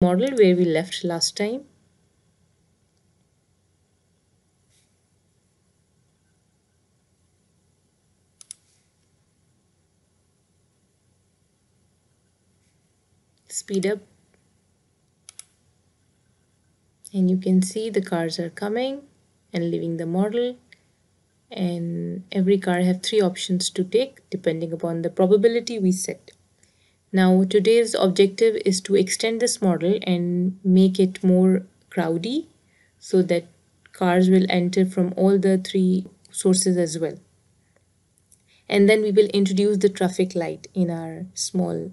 model where we left last time. Speed up. And you can see the cars are coming and leaving the model and every car have three options to take depending upon the probability we set. Now today's objective is to extend this model and make it more crowdy so that cars will enter from all the three sources as well. And then we will introduce the traffic light in our small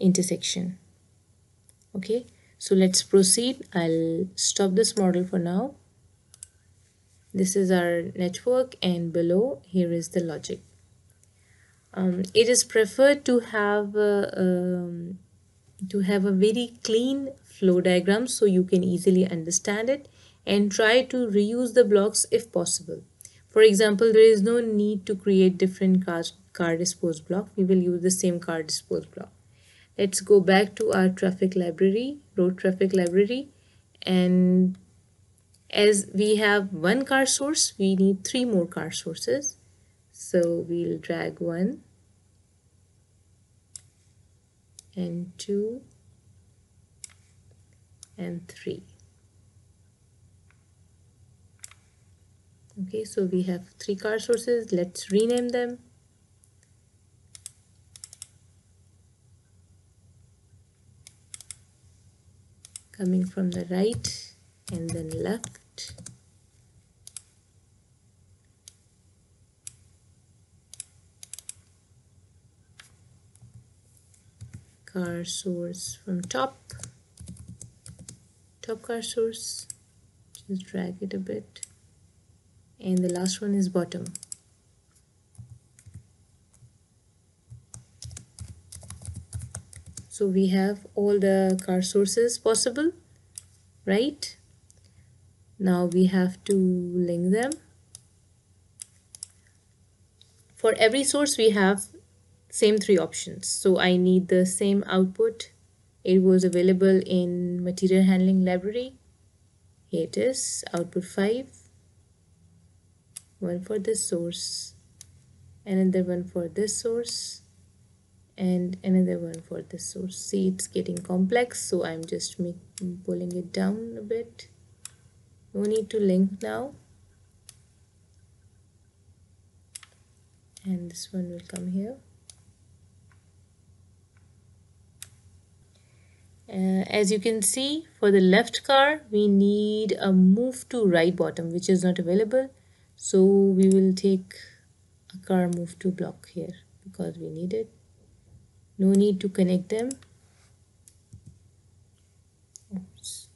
intersection. Okay, so let's proceed. I'll stop this model for now. This is our network and below here is the logic um, it is preferred to have um, to have a very clean flow diagram so you can easily understand it and try to reuse the blocks if possible. For example, there is no need to create different car, car dispose block. We will use the same car dispose block. Let's go back to our traffic library, road traffic library. And as we have one car source, we need three more car sources. So we'll drag one and 2 and 3 okay so we have three car sources. Let's rename them. Coming from the right and then left car source from top. Top car source. Just drag it a bit. And the last one is bottom. So we have all the car sources possible right? Now we have to link them. For every source we have same three options. So I need the same output. It was available in material handling library. Here it is output 5 one for this source another one for this source and another one for this source. See it's getting complex so I'm just make, pulling it down a bit. No need to link now. And this one will come here Uh, as you can see for the left car we need a move to right bottom which is not available. So we will take a car move to block here because we need it. No need to connect them. Oops.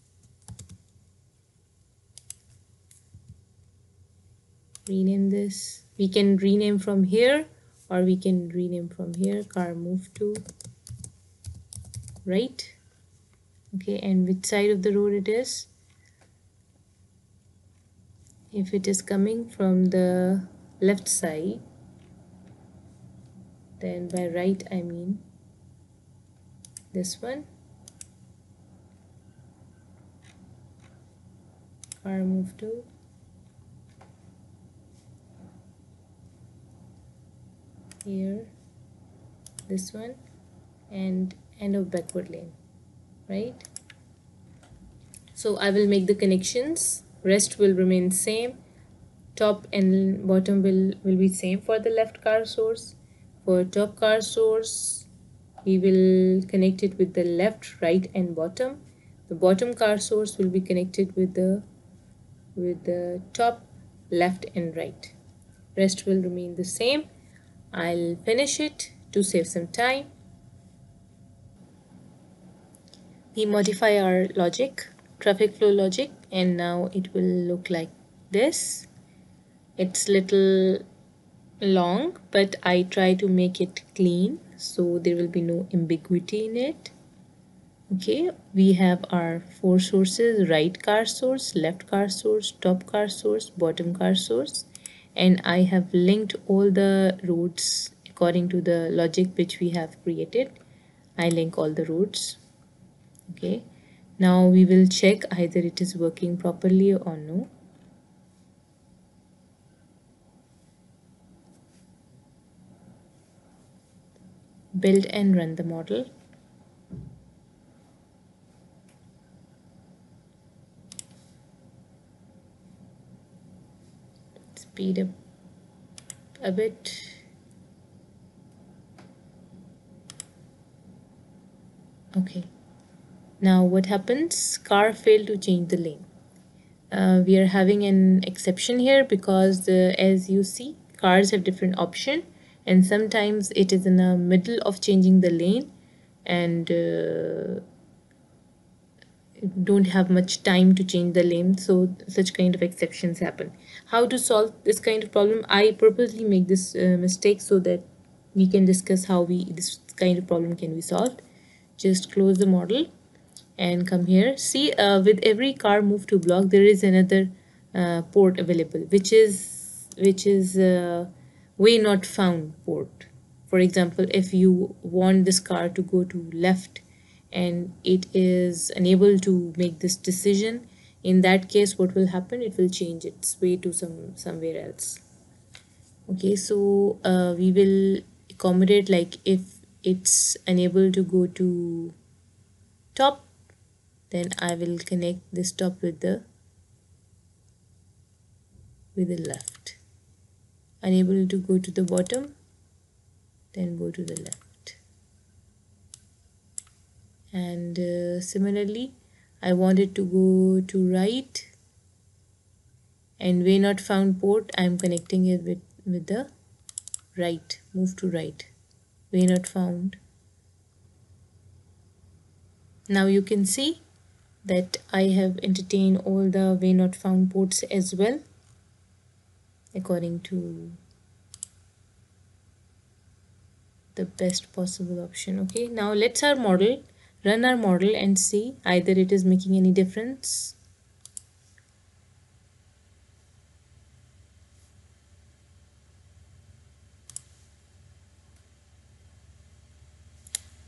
rename this. We can rename from here or we can rename from here. Car move to right okay and which side of the road it is? If it is coming from the left side then by right I mean this one. Car move to. Here this one and end of backward lane right? So I will make the connections. Rest will remain same. Top and bottom will will be same for the left car source. For top car source we will connect it with the left right and bottom. The bottom car source will be connected with the with the top left and right. Rest will remain the same. I'll finish it to save some time we modify our logic traffic flow logic and now it will look like this. It's little long but I try to make it clean so there will be no ambiguity in it. Okay we have our four sources right car source left car source top car source bottom car source. And I have linked all the routes according to the logic which we have created. I link all the roads okay. Now we will check either it is working properly or no. Build and run the model. Speed up a bit. Okay now what happens? Car failed to change the lane. Uh, we are having an exception here because as you see cars have different option and sometimes it is in the middle of changing the lane and uh, don't have much time to change the lane so such kind of exceptions happen. How to solve this kind of problem? I purposely make this uh, mistake so that we can discuss how we this kind of problem can be solved. Just close the model and come here. See uh, with every car move to block there is another uh, port available which is which is uh, way not found port. For example if you want this car to go to left and it is unable to make this decision in that case what will happen? It will change its way to some somewhere else. Okay so uh, we will accommodate like if it's unable to go to top then I will connect this top with the with the left. Unable to go to the bottom then go to the left. And uh, similarly I wanted to go to right and way not found port I'm connecting it with with the right move to right. Way not found. Now you can see that I have entertained all the way not found ports as well according to the best possible option okay? Now let's our model run our model and see either it is making any difference.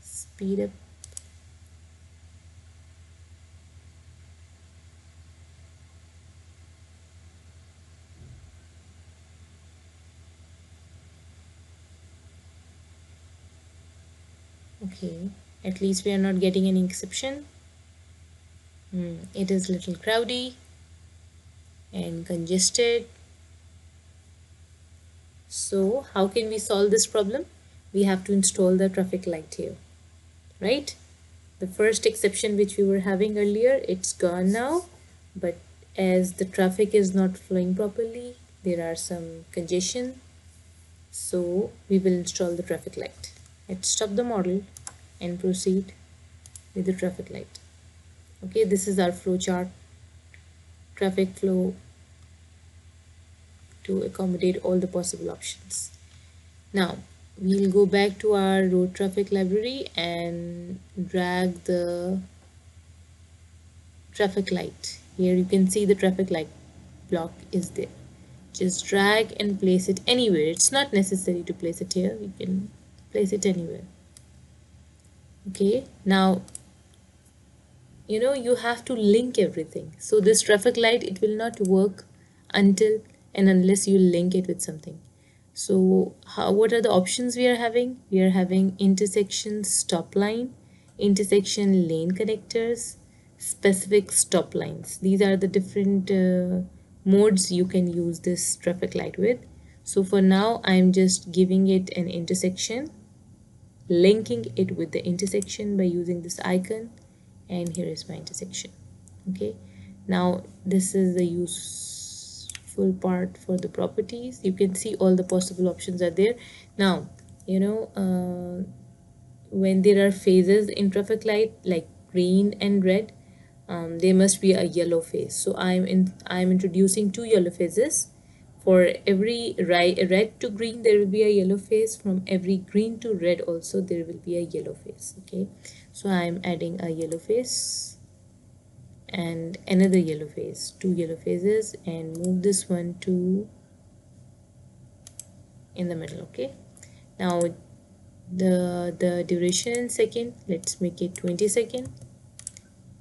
Speed up okay. At least we are not getting any exception. Hmm, it is little crowdy and congested. So how can we solve this problem? We have to install the traffic light here right? The first exception which we were having earlier it's gone now. But as the traffic is not flowing properly there are some congestion. So we will install the traffic light let's stop the model and proceed with the traffic light. Okay this is our flow chart traffic flow to accommodate all the possible options. Now we'll go back to our road traffic library and drag the traffic light. Here you can see the traffic light block is there. Just drag and place it anywhere. It's not necessary to place it here. You can place it anywhere. Okay? Now you know you have to link everything. So this traffic light it will not work until and unless you link it with something. So how what are the options we are having? We are having intersection stop line intersection lane connectors specific stop lines. These are the different uh, modes you can use this traffic light with. So for now i'm just giving it an intersection linking it with the intersection by using this icon. And here is my intersection. Okay. Now this is the useful part for the properties. You can see all the possible options are there. Now you know uh, when there are phases in traffic light like green and red um, there must be a yellow phase. So i'm in i'm introducing two yellow phases for every red to green there will be a yellow phase. From every green to red also there will be a yellow phase okay? So i'm adding a yellow phase and another yellow phase two yellow phases and move this one to in the middle okay? Now the the duration second let's make it 20 second.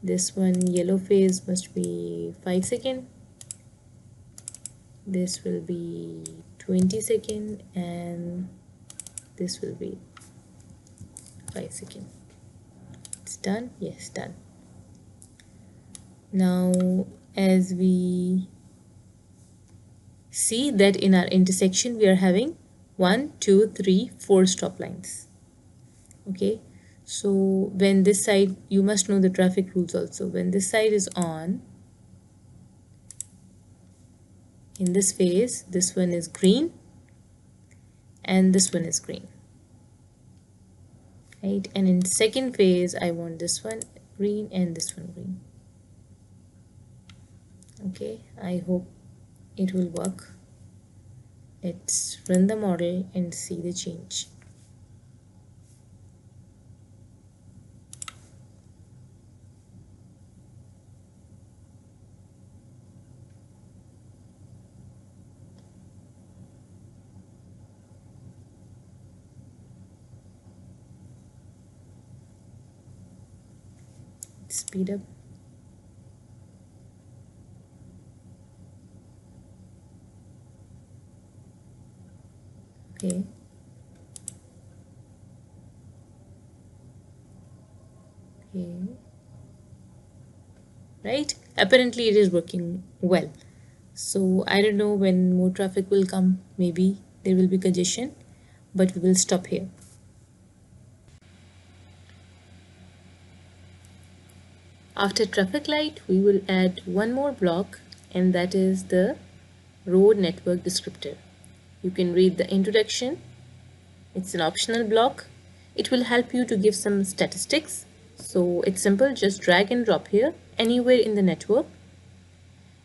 This one yellow phase must be 5 second this will be 20 second and this will be 5 second. It's done? Yes done. Now as we see that in our intersection we are having one two three four stop lines. Okay? So when this side you must know the traffic rules also. When this side is on in this phase this one is green and this one is green. Right? And in second phase I want this one green and this one green. Okay? I hope it will work. Let's run the model and see the change speed up. Okay. Okay. Right? Apparently it is working well. So I don't know when more traffic will come. Maybe there will be congestion but we will stop here After traffic light, we will add one more block and that is the road network descriptor. You can read the introduction. It's an optional block. It will help you to give some statistics. So it's simple, just drag and drop here anywhere in the network.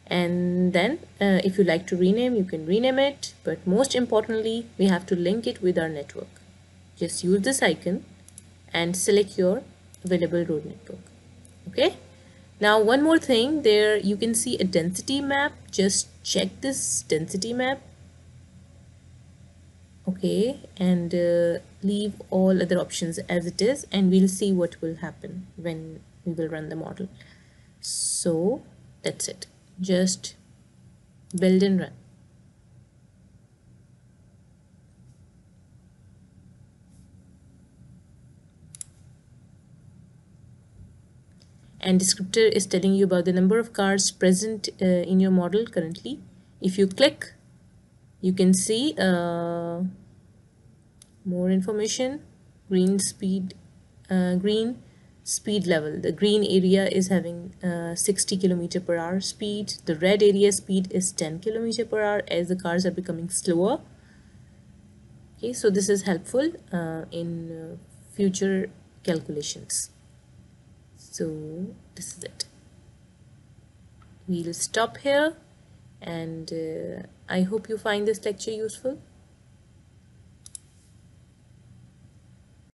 And then uh, if you like to rename, you can rename it. But most importantly, we have to link it with our network. Just use this icon and select your available road network okay? Now one more thing there. You can see a density map. Just check this density map. Okay? And uh, leave all other options as it is and we'll see what will happen when we will run the model. So that's it. Just build and run and descriptor is telling you about the number of cars present uh, in your model currently. If you click you can see uh, more information. Green speed uh, green speed level. The green area is having uh, 60 kilometer per hour speed. The red area speed is 10 kilometer per hour as the cars are becoming slower. Okay so this is helpful uh, in uh, future calculations so this is it. We'll stop here and uh, I hope you find this lecture useful